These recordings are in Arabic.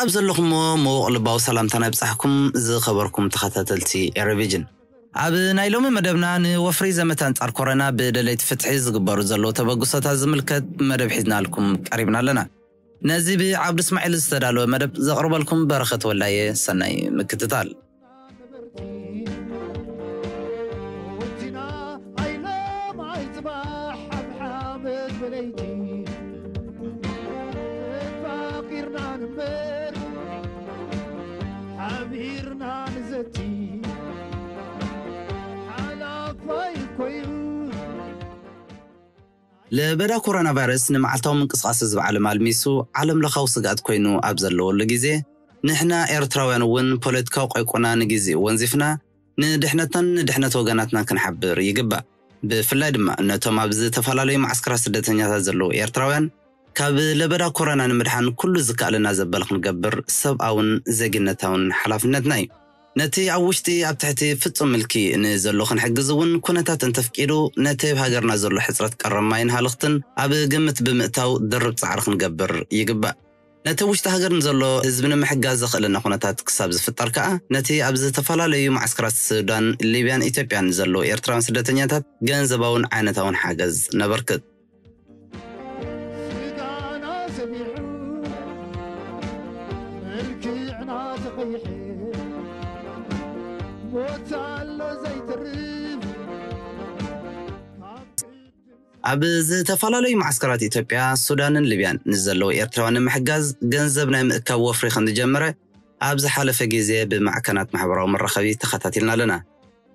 ኣብ ዘለኹምዎ ምዉቕ ልባዊ ሰላምታና ብፃሕኩም ዝኸበርኩም ተኸታተልቲ ኤሮቪዥን ኣብ ናይ ሎሚ መደብና ንወፍሪ ዘመት ኣንጻር ኮረና ብደለይቲ ፍትሒ ዝግበሩ ዘለዉ ተበግሶታት ዝምልከት መደብ ሒዝናልኩም ቀሪብና ኣለና ነዚ ብዓብዲ እስማዒል ዝተዳለወ መደብ ዘቕርበልኩም በረኸት ወላየ ሰናይ ምክትታል Thank you. ለበዳ ኮሮና ቫይረስ ንመዓልታዊ ምንቅስቃስ ህዝቢ ዓለም ኣልሚሱ ዓለም ለኻዊ ስጋኣት ኮይኑ ኣብ ዘለወሉ ግዜ ንሕና ኤርትራውያን እውን ፖለቲካዊ ቆይቁና ንግዜ ወንዚፍና ንድሕነትናን ንድሕነት ወገናትና ክንሓብር ይግባእ ብፍላይ ድማ ነቶም ኣብ ዝተፈላለዩ ማዓስከራት ስደተኛታት ዘለዉ ኤርትራውያን ካብ ለበዳ ኮሮና ንምድሓን ኩሉ ዝከኣለና ዘበል ክንገብር ሰብኣውን ዜግነታውን ሓላፍነትና እዩ ነቲ ኣብ ውሽጢ ኣብ ትሕቲ ፍጹም ምልኪ ንዘሎ ክንሕግዝ እውን ኩነታት እንተፍቂዱ ነቲ ኣብ ሃገርና ዘሎ ሕፅረት ቀረብ ማይን ሃልኽትን ኣብ ግምት ብምእታው ድርብ ፃዕሪ ክንገብር ይግባእ ነቲ ውሽጢ ሃገር ንዘሎ ህዝቢ ንምሕጋዝ ዘኽእለና ኩነታት ክሳብ ዝፍጠር ከዓ ነቲ ኣብ ዝተፈላለዩ ማዓስከራት ሱዳን ሊብያን ኢትዮጵያን ንዘለዉ ኤርትራውያን ስደተኛታት ገንዘባውን ዓይነታውን ሓገዝ ነበርክት ኣብ ዝተፈላለዩ ማዓስከራት ኢትዮጵያ ሱዳንን ልብያን ንዘለዉ ኤርትራውያን ንምሕጋዝ ገንዘብ ናይ ምእካብ ወፍሪ ከም ዝጀመረ ኣብ ዝሓለፈ ግዜ ብማዕከናት ማሕበራዊ መራኸቢ ተኸታቲልና ኣለና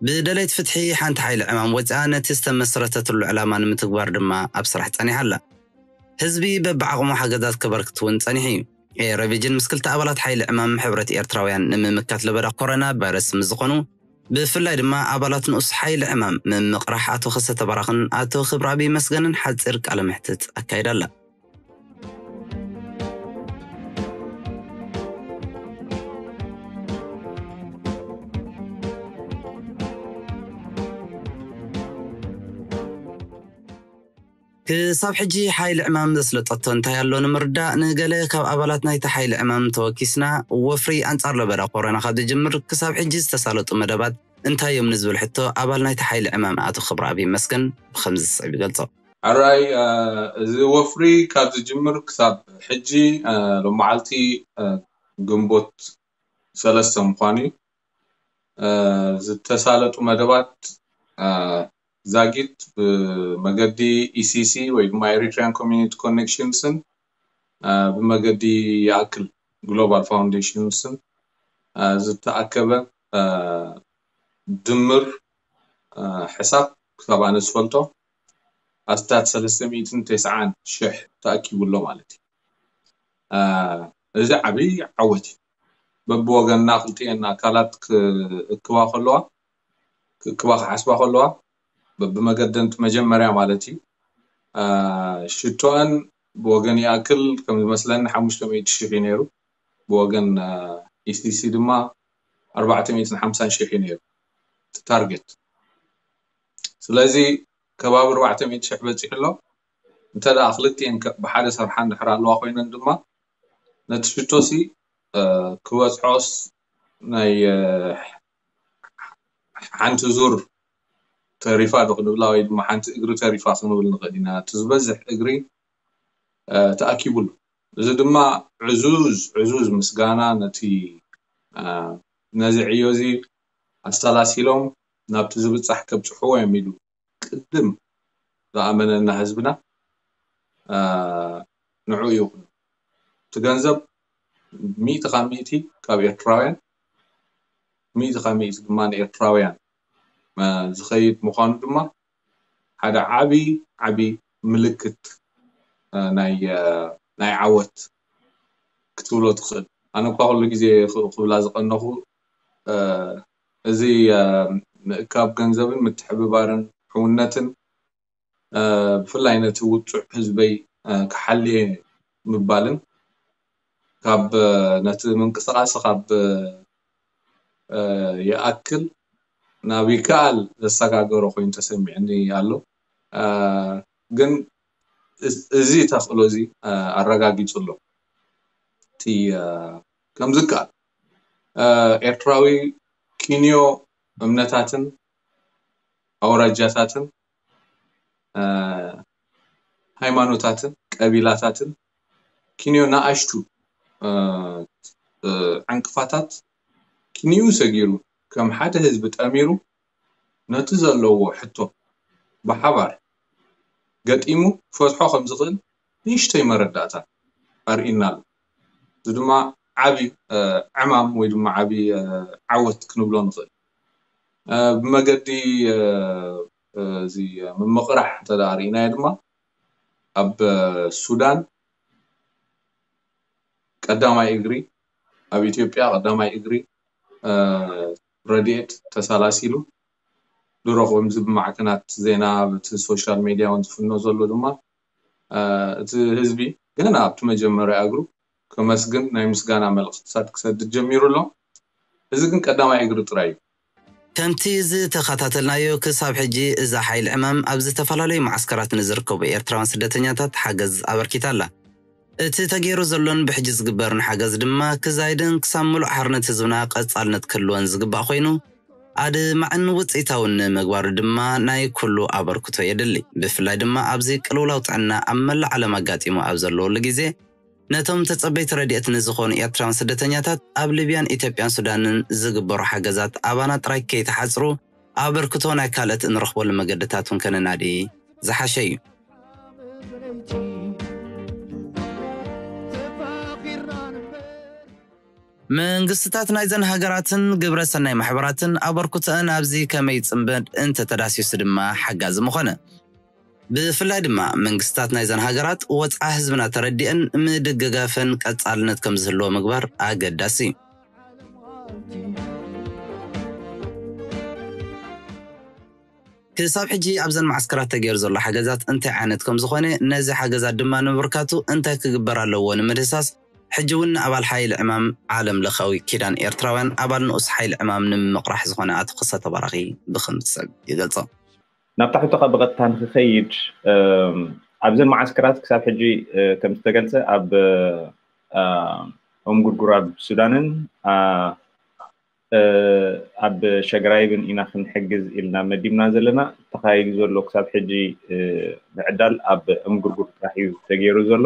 ብደለይት ፍትሒ ሓንቲ ሓይሊ ዕማም ወፅኣ ነቲ ዝተመስረተትሉ ዕላማ ንምትግባር ድማ ኣብ ስራሕ ፀኒሓ ኣላ ህዝቢ በብዓቕሙ ሓገዛት ክበርክት እውን ፀኒሕ እዩ ኤረቪጅን ምስ ክልተ ኣባላት ሓይሊ ዕማም ሕብረት ኤርትራውያን ንምምካት ለበዳ ኮሮና ቫይረስ ምስ ዝኾኑ ብፍላይ ድማ ኣባላት ንኡስ ሓይሊ ዕማም ምምቕራሕ ኣቶ ኸሰተ ባራኽን ኣቶ ኽብራቢ መስገንን ሓፂር ቃለ ምሕትት ኣካይዳ ኣላ ክሳብ ሕጂ ሓይሊ ዕማም ዘስለጠቶ እንታይ ኣሎን ምርዳእ ንገለ ካብ ኣባላት ናይቲ ሓይሊ ዕማም ተወኪስና ወፍሪ ኣንጻር ለበዳ ኮሮና ካብ ዝጅምር ክሳብ ሕጂ ዝተሳለጡ መደባት እንታይ እዮም ንዝብል ሕቶ ኣባል ናይቲ ሓይሊ ዕማም ኣቶ ክብሪ ኣብዪ መስገን ብከምዚ ዝስዕብ ይገልጾ ኣራይ እዚ ወፍሪ ካብ ዝጅምር ክሳብ ሕጂ ሎመዓልቲ ግንቦት ሰለስተ ምኳኑ እዩ ዝተሳለጡ መደባት زاجيت بمجدي اه، e اي سي سي ايريتريان كوميونيتي كونكشنسن اه، بمجدي ياكل جلوبال فاونديشنسن اه، زت اكبه دمر حساب طبعا اسفلتو استات 390 شح تاكيد ولو مالتي اذا عبي عوتي ببوغ الناقلتي ان اكلات كواخلوا كواخ حسبه خلوا ብመገደንቲ መጀመርያ ማለት እዩ ሽቶን ብወገን ኣክል ከምዝመስለኒ ሓሽ00 እዩነይሩ ብወገን ኢስሲ ድማ 450000 እዩ ነይሩ ታርጌት ስለዚ ከባቢ 4ዕ0000 በፂሑ ኣሎ እንተደ ክልንብሓደ ሰርሓ ንሕራ ኣለዋ ኮይነን ድማ ነቲ ሽቶ ሲ ክበፅሖስ ናይ ሓንቲ ዙር ተሪፋት ክንብላ ወይ ድማ ሓንቲ እግሪ ተሪፋ ክንብል ንኽእል ኢና እቲ ዝበዝሕ እግሪ ተኣኪቡሉ እዚ ድማ ዕዙዝ ዕዙዝ ምስጋና ነቲ ነዚ ዕዮ እዚ ኣሰላሲሎም ናብቲ ዝብፃሕ ከብፅሕዎ እዮም ኢሉ ቅድም ዝኣመነና ህዝብና ንዑ ይኹኑ እቲ ገንዘብ ሚእቲ ካብ ሚእቲ ካብ ኤርትራውያን ሚእቲ ካብ ሚእቲ ድማ ንኤርትራውያን زخيت مخان دما حدا عبي عبي ملكت آه، ناي آه، ناي عوت كتولو تخد انا كاول لك زي خبلا زقنخو زي آه، كاب كنزب متحب بارن حونتن بفلاينة توتع حزبي كحلي مبالن كاب نت من كسر عصا يأكل ናብ ይከኣል ዘሰጋገሮ ኮይኑ ተሰሚዕኒ ኣሎ ግን እዚ ተኽእሎ እዚ ኣረጋጊፁ ኣሎ እቲ ከም ዝከኣል ኤርትራዊ ኪንዮ እምነታትን ኣውራጃታትን ሃይማኖታትን ቀቢላታትን ኪንዮ ንኣሽቱ ዕንቅፋታት ኪንዩ ሰጊሩ كم حتى هزب تأميرو نتزل لو حتو بحبار قد إمو فوزحو خمزغل نيشتي مرداتا أر إنال دوما عبي آه عمام ويدوما عبي آه عوت كنبلون غل آه بما قدي آه آه زي من مقرح تدار إنا يدوما أب السودان قدام إغري أب إثيوبيا قدام إغري آه ረድኤት ተሳላ ሲሉ ንረኽቦም ዝብማዕትናት ዜና ኣብቲ ሶሻል ሚድያ እውን ዝፍኖ ዘሎ ድማ እቲ ህዝቢ ገና ኣብቲ መጀመርያ እግሩ ክመስግን ናይ ምስጋና መልእክትታት ክሰድድ ጀሚሩ ኣሎ እዚ ግን ቀዳማይ እግሪ ጥራይ እዩ ከምቲ ዝተኸታተልናዮ ክሳብ ሕጂ እዛ ሓይሊ ዕማም ኣብ ዝተፈላለዩ ማዓስከራት ንዝርከቡ ኤርትራውያን ስደተኛታት ሓገዝ ኣበርኪታ ኣላ እቲ ተገይሩ ዘሎን ብሕጂ ዝግበርን ሓገዝ ድማ ክዛይድን ክሳብ ምሉእ ሓርነት ህዝብና ቀጻልነት ክህልወን ዝግባእ ኮይኑ ኣድ ማዕን ውፅኢታውን ምግባሩ ድማ ናይ ኩሉ ኣበርክቶ የድሊ ብፍላይ ድማ ኣብዚ ቅልውላው ጥዕና ኣብ መላእ ዓለም ኣጋጢሙ ኣብ ዘለወሉ ግዜ ነቶም ተፀበይቲ ረድኤት ንዝኾኑ ኤርትራን ስደተኛታት ኣብ ልብያን ኢትዮጵያን ሱዳንን ዝግበሩ ሓገዛት ኣባና ጥራይ ከይተሓፅሩ ኣበርክቶ ናይ ካልኦት እንረኽበሉ መገድታት እውን ከነናዲ ዝሓሸ እዩ መንግስትታት ናይ ዘን ሃገራትን ግብረ ሰናይ ማሕበራትን ኣበርክቶአን ኣብዚ ከመይ ፅምበድ እንተተዳሲሱ ድማ ሓጋዚ ምኾነ ብፍላይ ድማ መንግስትታት ናይ ዘን ሃገራት ወፃ ህዝብና ተረዲአን ምድግጋፍን ቀፃልነት ከም ዝህልዎ ምግባር ኣገዳሲ ክሳብ ሕጂ ኣብዘን ማዓስከራት ተገይሩ ዘሎ ሓገዛት እንታይ ዓይነት ከም ዝኾነ ነዚ ሓገዛት ድማ ንምብርካቱ እንታይ ክግበር ኣለዎ ንምድህሳስ ሕጂ እውን ኣባል ሓይሊ ዕማም ዓለም ለኻዊ ኪዳን ኤርትራውያን ኣባል ንኡስ ሓይሊ ዕማም ንምምቕራሕ ዝኾነ ኣቲ ክሰ ተባራኺ ብከምቲ ሰብ ይገልፆ ናብ ታሕቱ ኸ ብቐጥታ ንክኸይድ ኣብዘን መዓስከራት ክሳብ ሕጂ ከም ዝተገልፀ ኣብ ኦምጉርጉር ኣብ ሱዳንን ኣብ ሸግራይብን ኢና ክንሕግዝ ኢልና መዲብና ዘለና ተካይዱ ዘሎ ክሳብ ሕጂ ምዕዳል ኣብ እምጉርጉር ጥራሕ እዩ ተገይሩ ዘሎ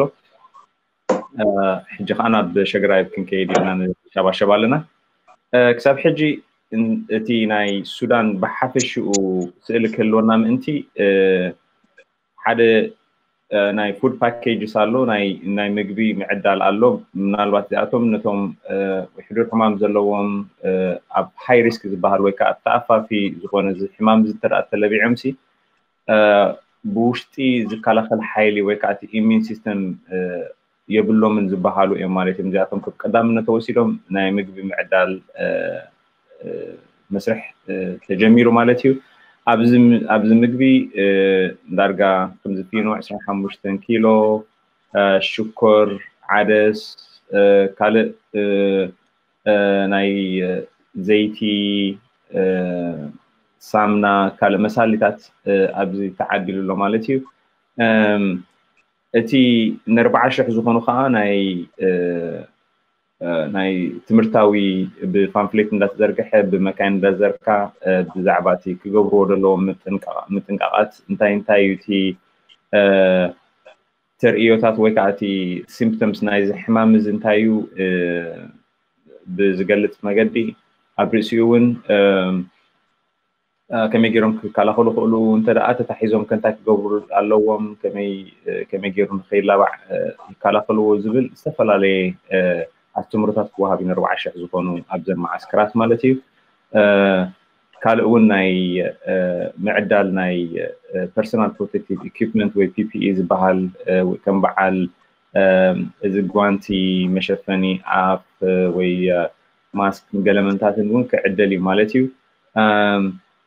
آه، حجي خانا بشقرا يمكن كيدي من شباب شباب لنا كساب آه، حجي انتي ناي سودان بحفش وسألك هلونا من انتي آه، حد ناي فود باكيج سالو ناي ناي مقبي معدال قالو من الوقت اتوم نتوم وحدود حمام زلوهم اب هاي ريسك زبهر ويكا اتعفا في زخوان زي حمام زتر اتلبي عمسي بوشتي زكالخ الحيلي ويكا اتي امين سيستم أه يبلو من زبهالو إمالتهم جاتهم في قدام نتوسيلهم نايمك بمعدال مسرح تجميرو مالتيو أبزم أبزم مقبي درجة تمزفين وعشرين خمستين كيلو شكر عدس كله ناي زيتي سامنا كله مثال لتات أبزي تعدل لو مالتيو እቲ ንኣርበዓ ሽሕ ዝኾኑ ከዓ ናይ ናይ ትምህርታዊ ብፓምፍሌት እንዳተዘርግሐ ብመካይን እንዳዘርካ ብዛዕባ እቲ ክገብርዎ ዘለዎም ምጥንቃቃት እንታይ እንታይ እዩ እቲ ተርእዮታት ወይ ከዓ እቲ ሲምፕቶምስ ናይዚ ሕማም እዚ እንታይ እዩ ብዝገልፅ መገዲ ኣብ ርእሲኡ እውን ከመይ ክከላኸሉ ክእሉ እንተ ተታሒዞም ከንታይ ክገብሩ ኣለዎም ከመይ ገይሩ ንከይላባዕ ይከላኸልዎ ዝብል ዝተፈላለየ ኣስተምሮታት ክወሃብ እዩ ንርባዓ ሽሕ ዝኮኑ ኣብዘን መዓስከራት ማለት እዩ ካልእ እውን ናይ ምዕዳል ናይ ፐርሶናል ፕሮቴክቲቭ ኢኩፕመንት ወይ ፒፒኢ ዝበሃል ከም በዓል እዚ ጓንቲ መሸፈኒ ኣፕ ወይ ማስክ ገለመንታትን እውን ክዕደል እዩ ማለት እዩ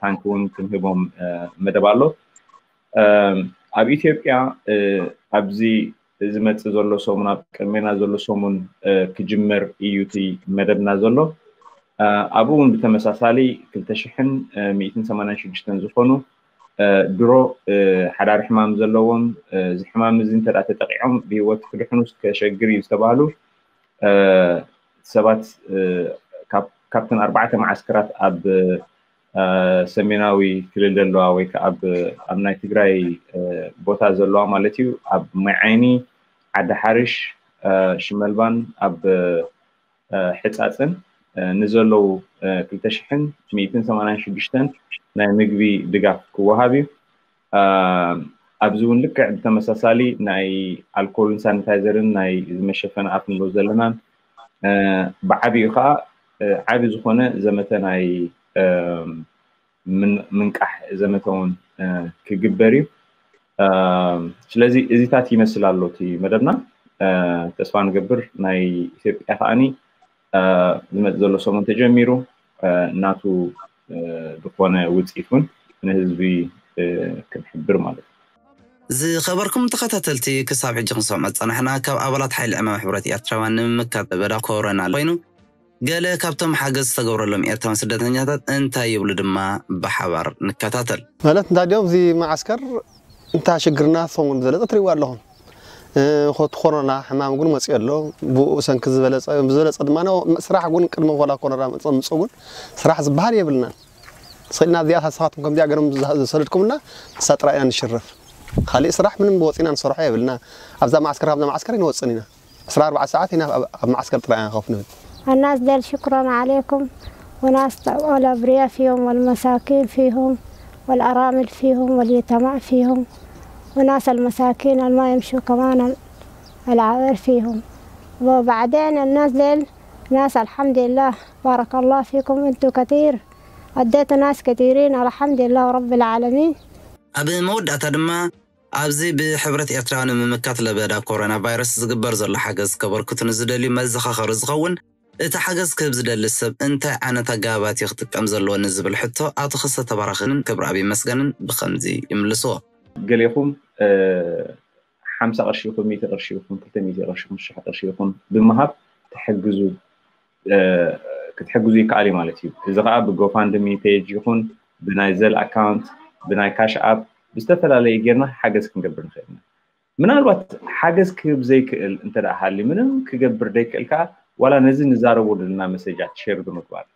ታንክውን ክንህቦም መደብ ኣሎ ኣብ ኢትዮጵያ ኣብዚ ዝመፅእ ዘሎ ሰሙን ኣብ ቅድሜና ዘሎ ሰሙን ክጅምር እዩ እቲ መደብና ዘሎ ኣብኡ እውን ብተመሳሳሊ 286 ዝኮኑ ድሮ ሓዳሪ ሕማም ዘለዎም እዚ ሕማም እዚ እንተ ተጠቂዖም ብሂወት ክድሕኑ ከሸግር እዩ ዝተባሃሉ ሰባት ካብተን ኣርባዕተ መዓስከራት ኣብ ሰሜናዊ ክልል ዘለዋ ወይ ከዓ ኣብ ናይ ትግራይ ቦታ ዘለዋ ማለት እዩ ኣብ መዓይኒ ዓዲ ሓርሽ ሽመልባን ኣብ ሕፃፅን ንዘለው 286 ናይ ምግቢ ድጋፍ ክወሃብ እዩ ኣብዚ እውን ልክዕ ብተመሳሳሊ ናይ ኣልኮልን ሳኒታይዘርን ናይ ዝመሸፈነ ኣፍ ንብሎ ዘለናን ብዓብኡ ከዓ ዓብዪ ዝኮነ ዘመተ ናይ ምንቃሕ ዘመተ እውን ክግበር እዩ ስለዚ እዚታት ይመስል ኣሎ እቲ መደብና ተስፋ ንገብር ናይ ኢትዮጵያ ከዓኒ ዝመፅእ ዘሎ ሰሙን ተጀሚሩ እናቱ ዝኾነ ውፅኢት እውን ንህዝቢ ክንሕብር ማለት እዩ ዝኸበርኩም ተኸታተልቲ ክሳብ ሕጂ ክንሰምዖ ፀናሕና ካብ ኣባላት ሓይሊ ዕማም ሕብረት ኤርትራውያን ንምምካት በዳ ኮረና ኮይኑ ገለ ካብቶም ሓገዝ ዝተገብረሎም ኤርትራን ስደተኛታት እንታይ ይብሉ ድማ ብሓባር ንከታተል ማለት እንታይ ድኦም እዚ ማዓስከር እንታይ ሽግርና ሶምን ዝበለፀ ትርእይዎ ኣለኹም ኮቲ ኮሮና ሕማም እውን መፅኡ ኣሎ ብኡ ሰንኪ ዝበለፀ ብዝበለፀ ድማ ስራሕ እውን ቅድሚ ኮላ ኮሮና ምፅ እውን ስራሕ ዝበሃል የብልናን ስኢልና እዚኣ ሳኻትኩም ከምዚኣ ገሮም ዝሰለድኩምና ንሳ ጥራይ ኢና ንሽርፍ ካልእ ስራሕ ምንም ወፂና ንሰርሖ የብልና ኣብዛ ማዓስከር ካብዛ ማዓስከር ይንወፅን ኢና 24 ሰዓት ኢና ኣብ ማዓስከር ጥራይ ኢና ንኸፍ ንብል الناس ديل شكرا عليكم وناس الأبرياء فيهم والمساكين فيهم والأرامل فيهم واليتماء فيهم وناس المساكين الما يمشوا كمان العوير فيهم وبعدين الناس ديل ناس الحمد لله بارك الله فيكم انتوا كثير اديتوا ناس كثيرين الحمد لله رب العالمين أبي መወዳእታ ድማ ኣብዚ ብሕብረት ኤርትራ ንምምካት ለበዳ ኮሮና ቫይረስ ዝግበር ዘሎ ሓገዝ ከበርክቱ ንዝደልዩ መዘኻኸሪ ዝኸውን እቲ ሓገዝ ክህብ ዝደሊ ሰብ እንታይ ዓይነት ኣጋባት ክጥቀም ዘለዎን ዝብል ሕቶ ኣቶ ክሰ ተባራኽንን ክብሪ ኣብዪ መስገንን ብከምዚ ይምልስዎ ገለ ይኹም ሓምሳ ቅርሺ ይኹን ሚእቲ ቅርሺ ይኹን ክልተ ሚእቲ ቅርሺ ይኹን ሽሕ ቅርሺ ይኹን ብምሃብ ትሕግዙ ክትሕግዙ ይከኣል እዩ ማለት እዩ እዚ ከዓ ብጎፋንድሚ ፔጅ ይኹን ብናይ ዘል ኣካውንት ብናይ ካሽ ኣፕ ብዝተፈላለየ ጌርና ሓገዝ ክንገብር ንኽእልና ምናልባት ሓገዝ ክህብ ዘይክእል እንተደኣ ሃሊ ምንም ክገብር ዘይክእል ከዓ ዋላ ነዚ ንዛረቦ ዘለና መሰጃት ሸር ብምግባር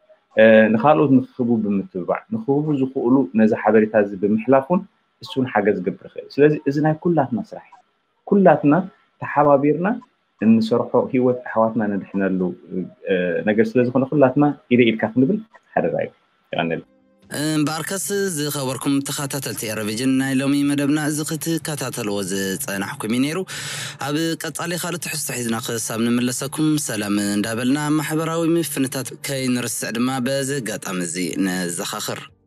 ንካልኦት ንክህቡ ብምትብባዕ ንክህቡ ዝኽእሉ ነዚ ሓበሬታ እዚ ብምሕላፍ እውን እሱ እውን ሓገዝ ገብር ይኽእል ስለዚ እዚ ናይ ኩላትና ስራሕ ኩላትና ተሓባቢርና እንሰርሖ ሂወት ኣሕዋትና ነድሕነሉ ነገር ስለዝኮነ ኩላትና ኢደ ኢድካ ክንብል ሓደራ እዩ ይቀኒል باركاس زي خبركم تخاتاتلت ايروفيجن ناي لومي مدبنا زقت كاتاتل وز صنحكو مينيرو اب قطالي خالد تحس حزنا قسام نملسكم سلام دابلنا محبراوي مفنتات كاين رسع دما باز قطام زي نزخخر